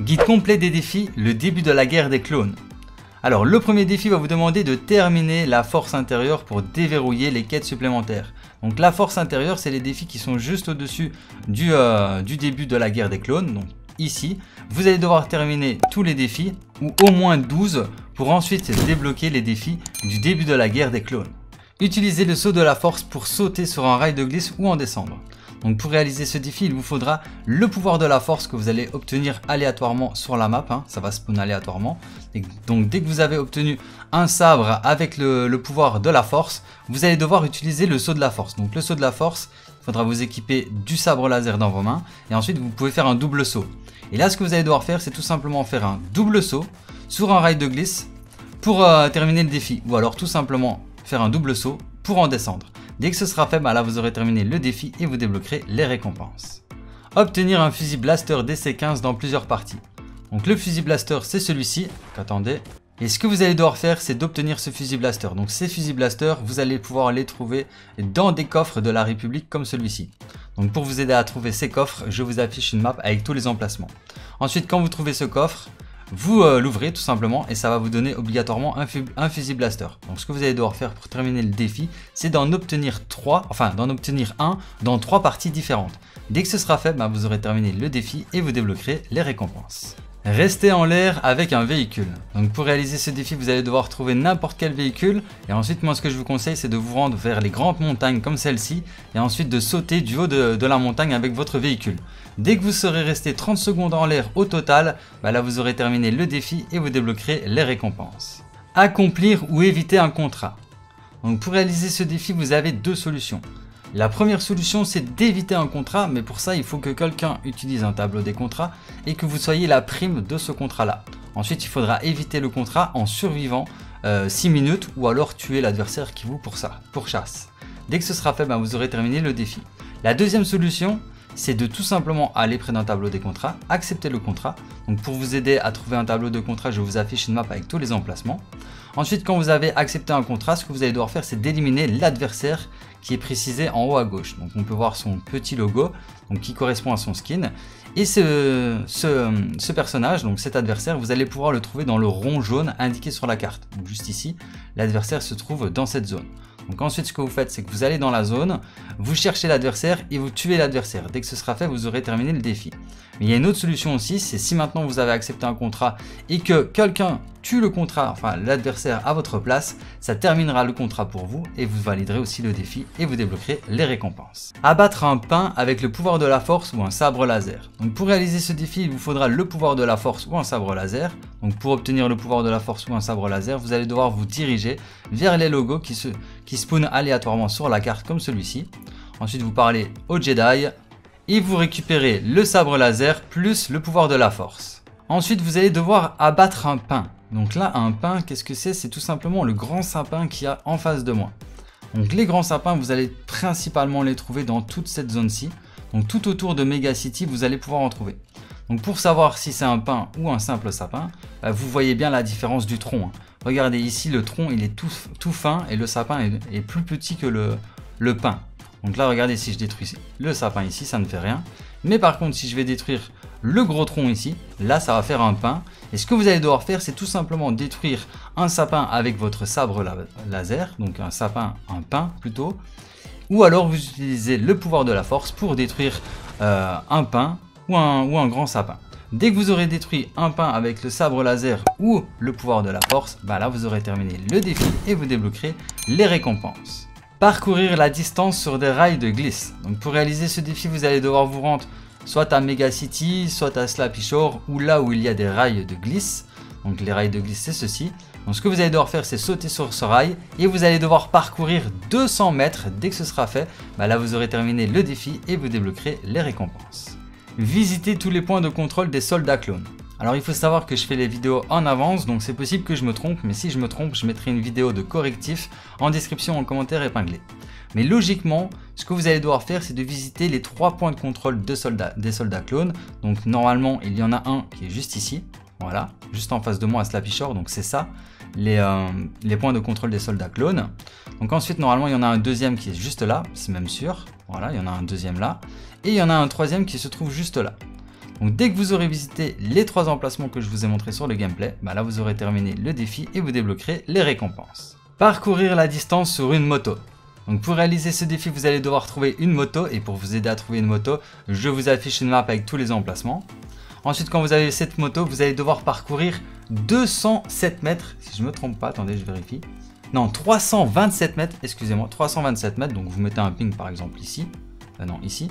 Guide complet des défis, le début de la guerre des clones. Alors le premier défi va vous demander de terminer la force intérieure pour déverrouiller les quêtes supplémentaires. Donc la force intérieure c'est les défis qui sont juste au-dessus du, euh, début de la guerre des clones. Donc ici, vous allez devoir terminer tous les défis, ou au moins 12, pour ensuite débloquer les défis du début de la guerre des clones. Utilisez le saut de la force pour sauter sur un rail de glisse ou en descendre. Donc pour réaliser ce défi, il vous faudra le pouvoir de la force que vous allez obtenir aléatoirement sur la map. Hein. ça va spawn aléatoirement. Donc dès que vous avez obtenu un sabre avec le, pouvoir de la force, vous allez devoir utiliser le saut de la force. Donc le saut de la force, il faudra vous équiper du sabre laser dans vos mains. Et ensuite vous pouvez faire un double saut. Et là ce que vous allez devoir faire, c'est tout simplement faire un double saut sur un rail de glisse pour euh, terminer le défi. Ou alors tout simplement faire un double saut pour en descendre. Dès que ce sera fait, bah là vous aurez terminé le défi et vous débloquerez les récompenses. Obtenir un fusil blaster DC-15 dans plusieurs parties. Donc le fusil blaster c'est celui-ci, attendez. Et ce que vous allez devoir faire c'est d'obtenir ce fusil blaster. Donc ces fusils blaster, vous allez pouvoir les trouver dans des coffres de la République comme celui-ci. Donc pour vous aider à trouver ces coffres, je vous affiche une map avec tous les emplacements. Ensuite quand vous trouvez ce coffre, vous euh, l'ouvrez tout simplement et ça va vous donner obligatoirement un, fusil blaster. Donc ce que vous allez devoir faire pour terminer le défi, c'est d'en obtenir 3, enfin d'en obtenir un dans trois parties différentes. Dès que ce sera fait, bah, vous aurez terminé le défi et vous débloquerez les récompenses. Restez en l'air avec un véhicule. Donc pour réaliser ce défi, vous allez devoir trouver n'importe quel véhicule. Et ensuite, moi ce que je vous conseille, c'est de vous rendre vers les grandes montagnes comme celle-ci. Et ensuite de sauter du haut de, la montagne avec votre véhicule. Dès que vous serez resté 30 secondes en l'air au total, bah là vous aurez terminé le défi et vous débloquerez les récompenses. Accomplir ou éviter un contrat. Donc pour réaliser ce défi, vous avez deux solutions. La première solution, c'est d'éviter un contrat, mais pour ça, il faut que quelqu'un utilise un tableau des contrats et que vous soyez la prime de ce contrat-là. Ensuite, il faudra éviter le contrat en survivant 6 euh, minutes ou alors tuer l'adversaire qui vous pour ça, pour chasse. Dès que ce sera fait, ben, vous aurez terminé le défi. La deuxième solution, c'est de tout simplement aller près d'un tableau des contrats, accepter le contrat. Donc pour vous aider à trouver un tableau de contrat, je vous affiche une map avec tous les emplacements. Ensuite, quand vous avez accepté un contrat, ce que vous allez devoir faire, c'est d'éliminer l'adversaire qui est précisé en haut à gauche. Donc on peut voir son petit logo, qui correspond à son skin. Et ce, ce, personnage, donc cet adversaire, vous allez pouvoir le trouver dans le rond jaune indiqué sur la carte. Donc juste ici, l'adversaire se trouve dans cette zone. Donc ensuite, ce que vous faites, c'est que vous allez dans la zone, vous cherchez l'adversaire et vous tuez l'adversaire. Dès que ce sera fait, vous aurez terminé le défi. Mais il y a une autre solution aussi, c'est si maintenant vous avez accepté un contrat et que quelqu'un tue le contrat, enfin l'adversaire à votre place, ça terminera le contrat pour vous et vous validerez aussi le défi et vous débloquerez les récompenses. Abattre un pain avec le pouvoir de la force ou un sabre laser. Donc pour réaliser ce défi, il vous faudra le pouvoir de la force ou un sabre laser. Donc pour obtenir le pouvoir de la force ou un sabre laser, vous allez devoir vous diriger vers les logos qui, se, spawnent aléatoirement sur la carte comme celui-ci. Ensuite vous parlez au Jedi, et vous récupérez le sabre laser plus le pouvoir de la force. Ensuite, vous allez devoir abattre un pain. Donc là, un pain, qu'est-ce que c'est? C'est tout simplement le grand sapin qui a en face de moi. Donc les grands sapins, vous allez principalement les trouver dans toute cette zone-ci. Donc tout autour de Mega City, vous allez pouvoir en trouver. Donc pour savoir si c'est un pain ou un simple sapin, bah, vous voyez bien la différence du tronc. Hein. Regardez ici, le tronc il est tout, fin et le sapin est, plus petit que le, le pain. Donc là, regardez, si je détruis le sapin ici, ça ne fait rien. Mais par contre, si je vais détruire le gros tronc ici, là, ça va faire un pain. Et ce que vous allez devoir faire, c'est tout simplement détruire un sapin avec votre sabre laser. Donc un sapin, un pain plutôt. Ou alors vous utilisez le pouvoir de la force pour détruire euh, un pain ou un, ou un grand sapin. Dès que vous aurez détruit un pain avec le sabre laser ou le pouvoir de la force, bah là vous aurez terminé le défi et vous débloquerez les récompenses. Parcourir la distance sur des rails de glisse. Donc pour réaliser ce défi, vous allez devoir vous rendre soit à Mega City, soit à Slappy Shore, ou là où il y a des rails de glisse. Donc les rails de glisse, c'est ceci. Donc ce que vous allez devoir faire, c'est sauter sur ce rail et vous allez devoir parcourir 200 mètres. Dès que ce sera fait, bah là vous aurez terminé le défi et vous débloquerez les récompenses. Visitez tous les points de contrôle des soldats clones. Alors il faut savoir que je fais les vidéos en avance, donc c'est possible que je me trompe, mais si je me trompe, je mettrai une vidéo de correctif en description en commentaire épinglé. Mais logiquement, ce que vous allez devoir faire, c'est de visiter les trois points de contrôle des soldats clones. Donc normalement, il y en a un qui est juste ici, voilà, juste en face de moi à Slappy Shore, donc c'est ça, euh, les points de contrôle des soldats clones. Donc ensuite, normalement, il y en a un deuxième qui est juste là, c'est même sûr. Voilà, il y en a un deuxième là. Et il y en a un troisième qui se trouve juste là. Donc dès que vous aurez visité les trois emplacements que je vous ai montrés sur le gameplay, bah là vous aurez terminé le défi et vous débloquerez les récompenses. Parcourir la distance sur une moto. Donc pour réaliser ce défi, vous allez devoir trouver une moto et pour vous aider à trouver une moto, je vous affiche une map avec tous les emplacements. Ensuite, quand vous avez cette moto, vous allez devoir parcourir 207 mètres. Si je ne me trompe pas, attendez, je vérifie. Non, 327 mètres, excusez-moi, 327 mètres. Donc vous mettez un ping par exemple ici. Euh, non, ici.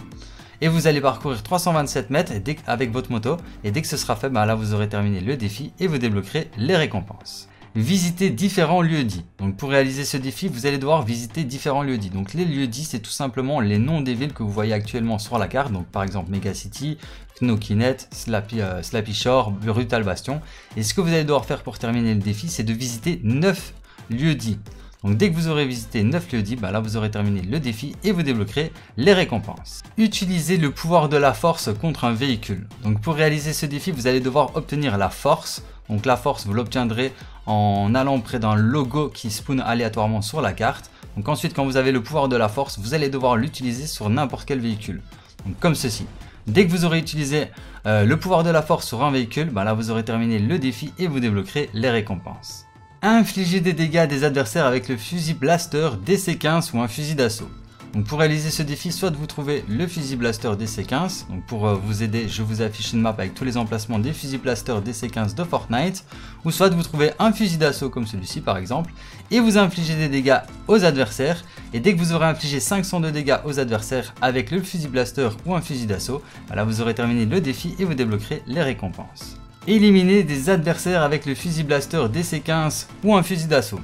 Et vous allez parcourir 327 mètres avec votre moto. Et dès que ce sera fait, bah là vous aurez terminé le défi et vous débloquerez les récompenses visiter différents lieux dits. Donc pour réaliser ce défi, vous allez devoir visiter différents lieux dits. Donc les lieux dits, c'est tout simplement les noms des villes que vous voyez actuellement sur la carte. Donc par exemple Megacity, Knokinet, Slappy, euh, Slappy Shore, Brutal Bastion. Et ce que vous allez devoir faire pour terminer le défi, c'est de visiter 9 lieux dits. Donc dès que vous aurez visité 9 lieux dits, bah là vous aurez terminé le défi et vous débloquerez les récompenses. Utilisez le pouvoir de la force contre un véhicule. Donc pour réaliser ce défi, vous allez devoir obtenir la force. Donc la force, vous l'obtiendrez en allant près d'un logo qui spawn aléatoirement sur la carte. Donc ensuite, quand vous avez le pouvoir de la force, vous allez devoir l'utiliser sur n'importe quel véhicule. Donc comme ceci. Dès que vous aurez utilisé euh, le pouvoir de la force sur un véhicule, bah là vous aurez terminé le défi et vous débloquerez les récompenses. Infliger des dégâts des adversaires avec le fusil blaster DC-15 ou un fusil d'assaut. Donc pour réaliser ce défi, soit vous trouvez le fusil blaster DC15. Donc pour euh, vous aider, je vous affiche une map avec tous les emplacements des fusils blaster DC15 de Fortnite. Ou soit vous trouvez un fusil d'assaut comme celui-ci par exemple. Et vous infligez des dégâts aux adversaires. Et dès que vous aurez infligé 500 de dégâts aux adversaires avec le fusil blaster ou un fusil d'assaut, là vous aurez terminé le défi et vous débloquerez les récompenses. Éliminer des adversaires avec le fusil blaster DC15 ou un fusil d'assaut.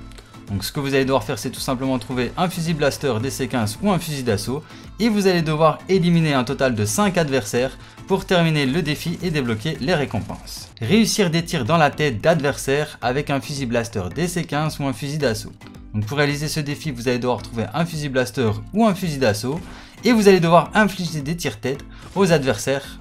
Donc ce que vous allez devoir faire c'est tout simplement trouver un fusil blaster DC-15 ou un fusil d'assaut et vous allez devoir éliminer un total de 5 adversaires pour terminer le défi et débloquer les récompenses. Réussir des tirs dans la tête d'adversaires avec un fusil blaster DC-15 ou un fusil d'assaut. Donc pour réaliser ce défi vous allez devoir trouver un fusil blaster ou un fusil d'assaut et vous allez devoir infliger des tirs tête aux adversaires.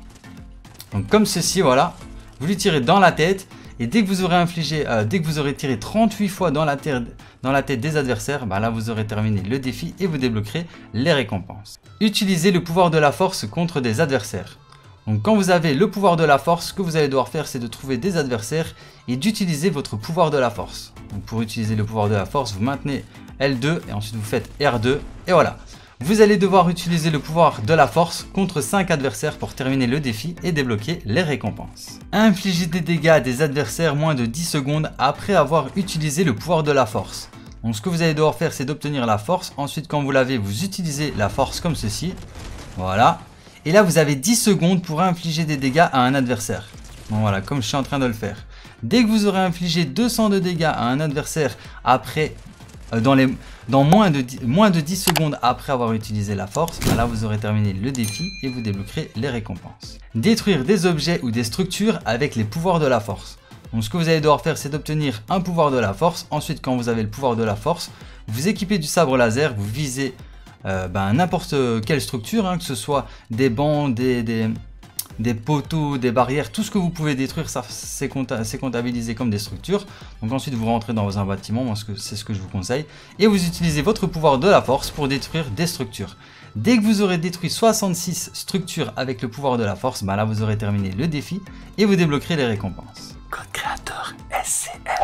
Donc comme ceci voilà, vous lui tirez dans la tête et dès que vous aurez infligé, euh, dès que vous aurez tiré 38 fois dans la, tête des adversaires, bah là vous aurez terminé le défi et vous débloquerez les récompenses. Utilisez le pouvoir de la force contre des adversaires. Donc quand vous avez le pouvoir de la force, ce que vous allez devoir faire c'est de trouver des adversaires et d'utiliser votre pouvoir de la force. Donc pour utiliser le pouvoir de la force, vous maintenez L2 et ensuite vous faites R2 et voilà. Vous allez devoir utiliser le pouvoir de la force contre 5 adversaires pour terminer le défi et débloquer les récompenses. Infliger des dégâts à des adversaires moins de 10 secondes après avoir utilisé le pouvoir de la force. Donc ce que vous allez devoir faire c'est d'obtenir la force, ensuite quand vous l'avez vous utilisez la force comme ceci, voilà. Et là vous avez 10 secondes pour infliger des dégâts à un adversaire. Voilà, comme je suis en train de le faire. Dès que vous aurez infligé 200 de dégâts à un adversaire après dans, les, dans moins, de 10, moins de 10 secondes après avoir utilisé la force, bah là vous aurez terminé le défi et vous débloquerez les récompenses. Détruire des objets ou des structures avec les pouvoirs de la force. Donc ce que vous allez devoir faire c'est d'obtenir un pouvoir de la force. Ensuite quand vous avez le pouvoir de la force, vous équipez du sabre laser, vous visez euh, ben, n'importe quelle structure, hein, que ce soit des bancs, des, des poteaux, des barrières, tout ce que vous pouvez détruire, ça c'est comptabilisé comme des structures. Donc ensuite vous rentrez dans un bâtiment, c'est ce que je vous conseille, et vous utilisez votre pouvoir de la force pour détruire des structures. Dès que vous aurez détruit 66 structures avec le pouvoir de la force, bah là vous aurez terminé le défi et vous débloquerez les récompenses. Code créateur SCL.